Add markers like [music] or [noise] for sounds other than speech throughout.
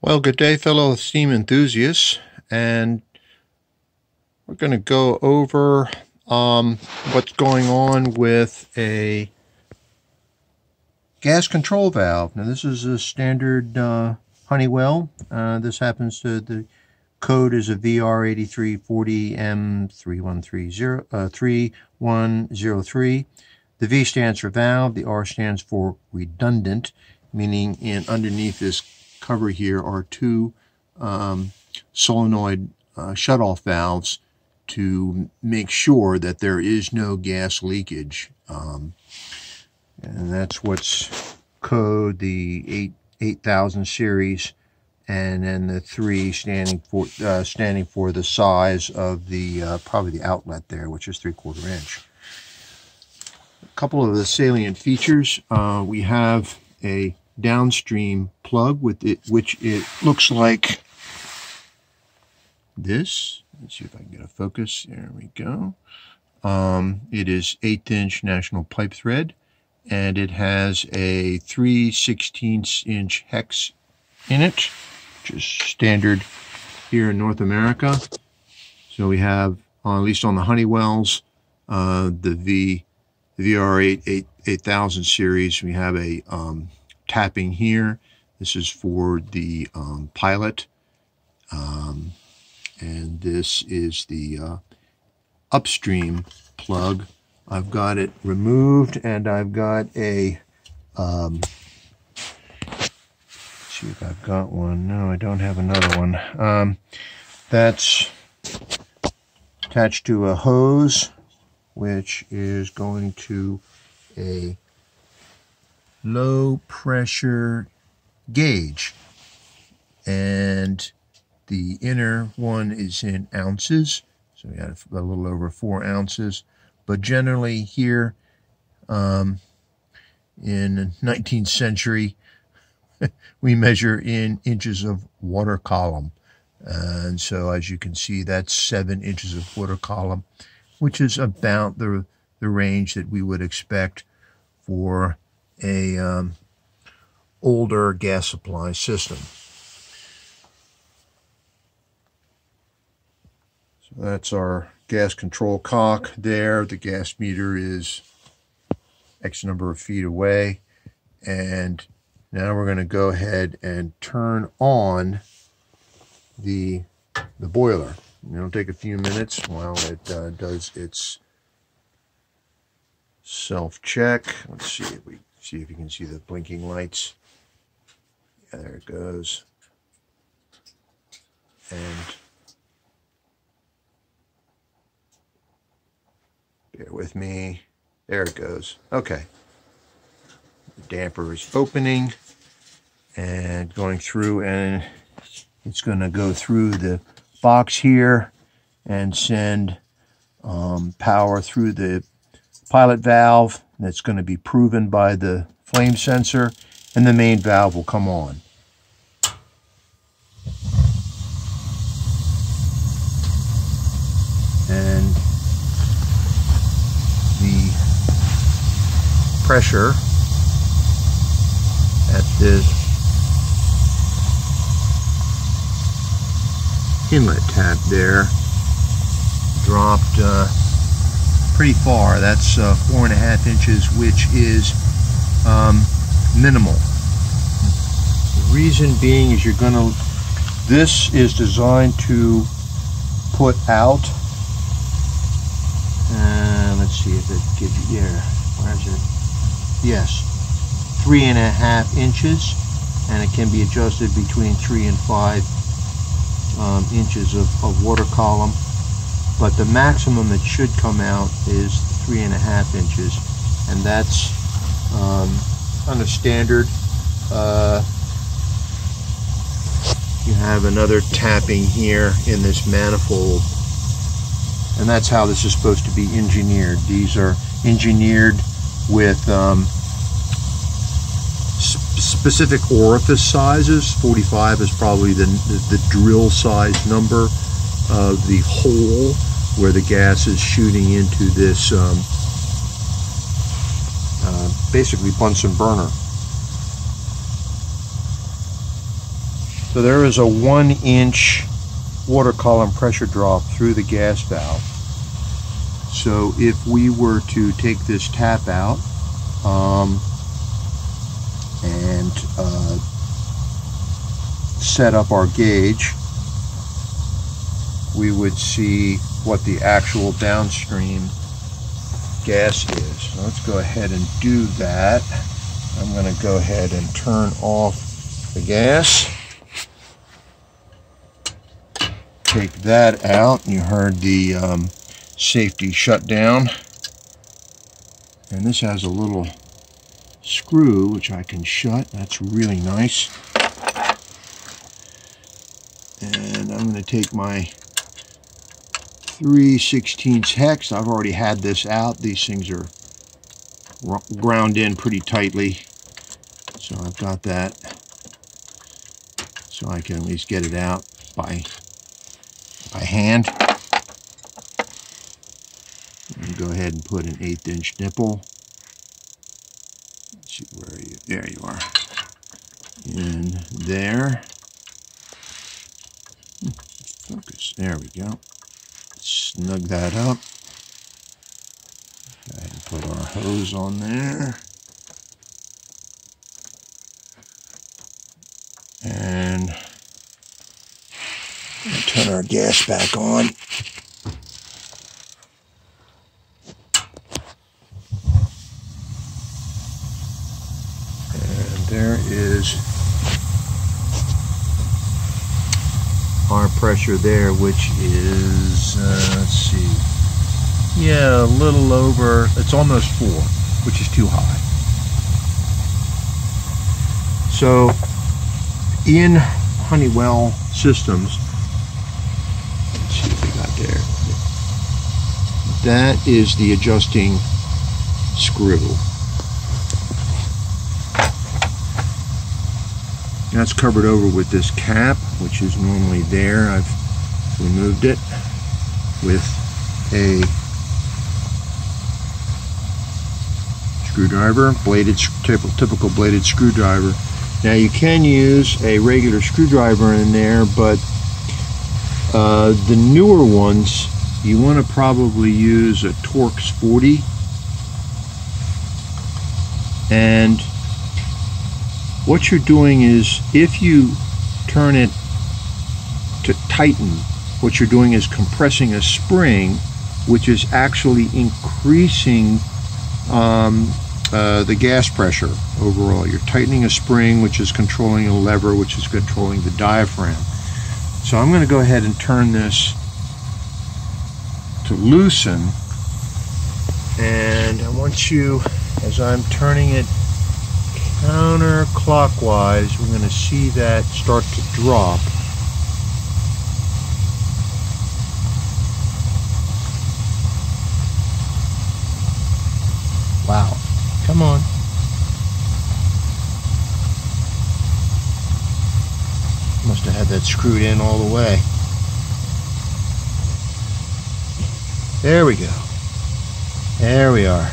Well, good day, fellow steam enthusiasts, and we're going to go over um, what's going on with a gas control valve. Now, this is a standard uh, Honeywell. Uh, this happens to the code is a VR8340M3130 uh, 3103. The V stands for valve. The R stands for redundant, meaning in underneath this cover here are two um, solenoid uh, shutoff valves to make sure that there is no gas leakage. Um, and that's what's code the 8 8000 series and then the three standing for uh, standing for the size of the uh, probably the outlet there which is three quarter inch a couple of the salient features uh, we have a downstream plug with it, which it looks like this. Let's see if I can get a focus. There we go. Um, it is eighth inch national pipe thread and it has a 3 16 inch hex in it, which is standard here in North America. So we have, uh, at least on the Honeywells, uh, the V, the VR8 8, 8000 series, we have a um, tapping here. This is for the um, pilot. Um, and this is the uh, upstream plug. I've got it removed and I've got a, um, see if I've got one. No, I don't have another one. Um, that's attached to a hose, which is going to a low pressure gauge. And the inner one is in ounces. So we got a little over four ounces. But generally here um, in 19th century, [laughs] we measure in inches of water column. And so as you can see, that's seven inches of water column, which is about the, the range that we would expect for a um, older gas supply system. So that's our gas control cock there. The gas meter is X number of feet away. And now we're going to go ahead and turn on the, the boiler. It'll take a few minutes while it uh, does its self-check. Let's see if we See if you can see the blinking lights. Yeah, there it goes. And bear with me. There it goes. Okay. The damper is opening and going through and it's going to go through the box here and send um, power through the pilot valve that's going to be proven by the flame sensor and the main valve will come on. And the pressure at this inlet tap there dropped uh, pretty far. That's uh, four and a half inches, which is um, minimal. The reason being is you're going to, this is designed to put out, uh, let's see if it gives you, yeah, where's it? Yes, three and a half inches, and it can be adjusted between three and five um, inches of, of water column but the maximum it should come out is three and a half inches and that's um, on a standard uh, you have another tapping here in this manifold and that's how this is supposed to be engineered. These are engineered with um, specific orifice sizes. 45 is probably the, the, the drill size number of the hole where the gas is shooting into this um, uh, basically Bunsen burner. So there is a one inch water column pressure drop through the gas valve. So if we were to take this tap out um, and uh, set up our gauge, we would see what the actual downstream gas is. Let's go ahead and do that. I'm going to go ahead and turn off the gas. Take that out. You heard the um, safety shutdown. And this has a little screw which I can shut. That's really nice. And I'm going to take my 3 16 hex. I've already had this out. These things are ground in pretty tightly. So I've got that. So I can at least get it out by, by hand. And go ahead and put an eighth inch nipple. Let's see where are you, there you are. In there. Hmm, focus, there we go snug that up. Go ahead and put our hose on there. And turn our gas back on. And there is our pressure there, which is, uh, let's see, yeah, a little over, it's almost four, which is too high. So in Honeywell systems, let's see what we got there. That is the adjusting screw. That's covered over with this cap, which is normally there. I've removed it with a screwdriver, bladed, typical bladed screwdriver. Now you can use a regular screwdriver in there, but uh, the newer ones, you want to probably use a Torx 40. And what you're doing is if you turn it to tighten, what you're doing is compressing a spring, which is actually increasing um, uh, the gas pressure overall. You're tightening a spring, which is controlling a lever, which is controlling the diaphragm. So I'm going to go ahead and turn this to loosen. And I want you, as I'm turning it counterclockwise, we're going to see that start to drop. Wow. Come on. Must have had that screwed in all the way. There we go. There we are.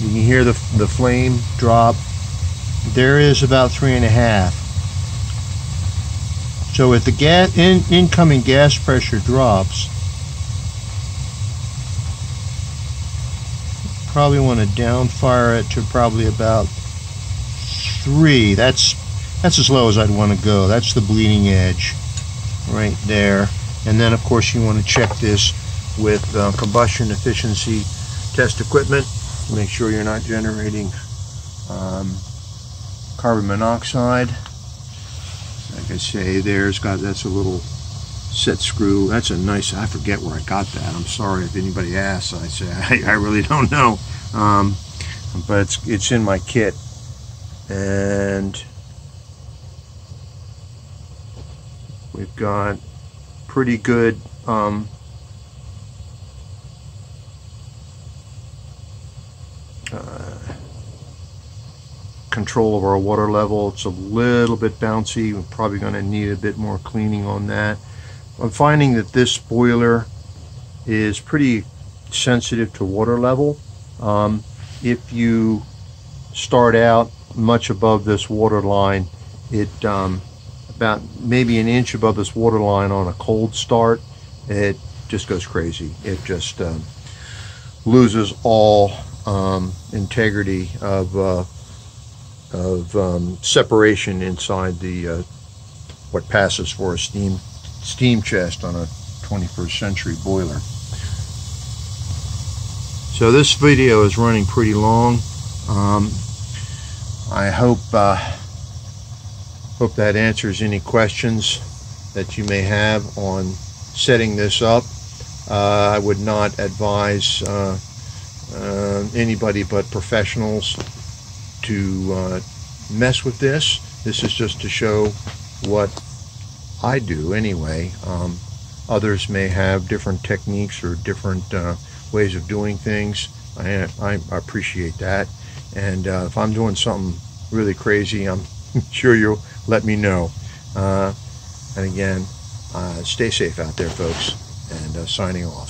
You can hear the, the flame drop there is about three and a half. So if the gas in, incoming gas pressure drops, probably want to downfire it to probably about three. That's that's as low as I'd want to go. That's the bleeding edge right there. And then of course you want to check this with uh, combustion efficiency test equipment. Make sure you're not generating um, carbon monoxide. Like I say, there's got that's a little set screw. That's a nice. I forget where I got that. I'm sorry if anybody asks. I say [laughs] I, I really don't know, um, but it's it's in my kit, and we've got pretty good. Um, control of our water level. It's a little bit bouncy. We're probably going to need a bit more cleaning on that. I'm finding that this boiler is pretty sensitive to water level. Um, if you start out much above this water line, it um, about maybe an inch above this water line on a cold start, it just goes crazy. It just um, loses all um, integrity of uh, of um, separation inside the uh, what passes for a steam steam chest on a 21st century boiler. So this video is running pretty long. Um, I hope uh, hope that answers any questions that you may have on setting this up. Uh, I would not advise uh, uh anybody but professionals to uh, mess with this. This is just to show what I do anyway. Um, others may have different techniques or different uh, ways of doing things. I, I appreciate that. And uh, if I'm doing something really crazy, I'm [laughs] sure you'll let me know. Uh, and again, uh, stay safe out there, folks. And uh, signing off.